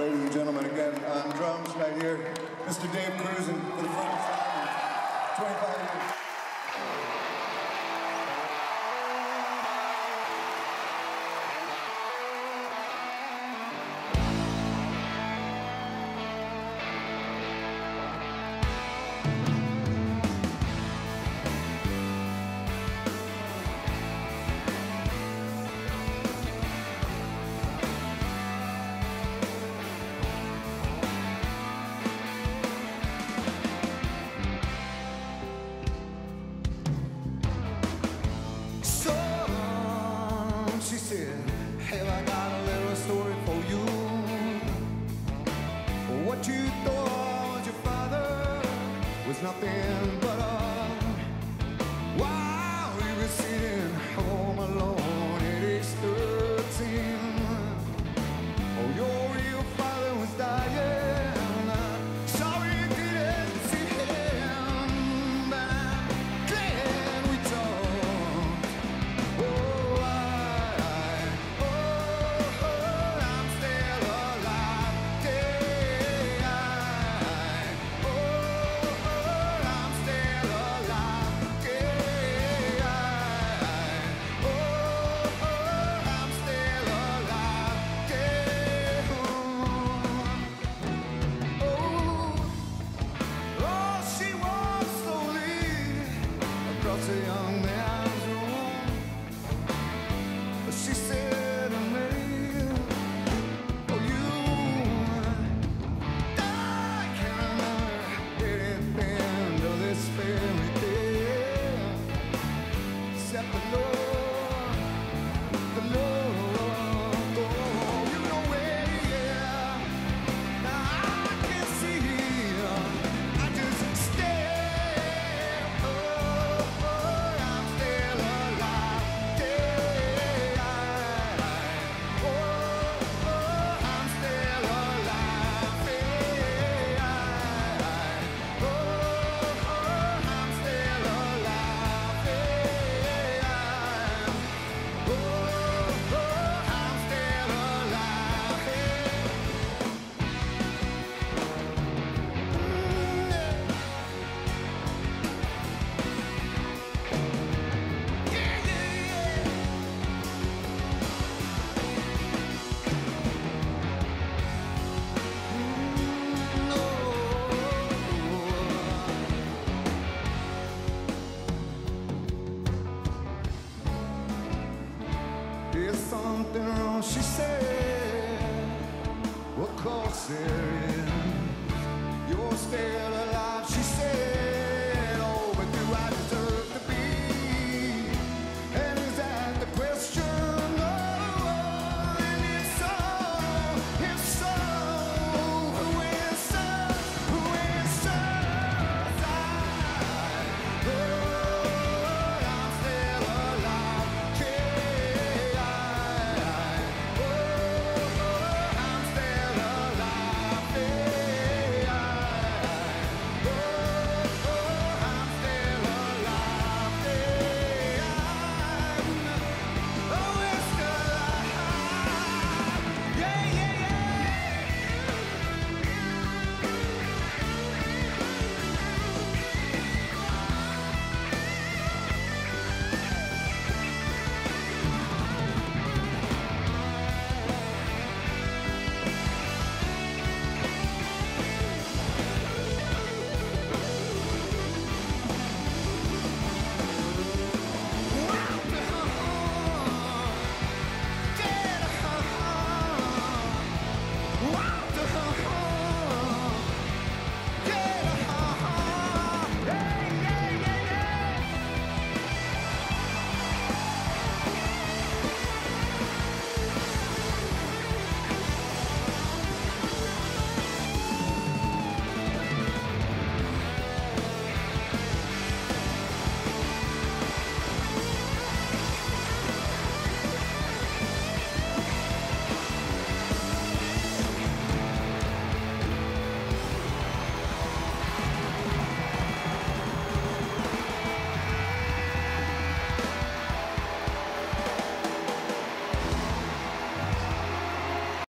ladies and gentlemen, again, on drums right here, Mr. Dave Krusen for the first time in 25 years. what you thought your father was nothing but a something wrong, she said. Of course there is. You're still alive.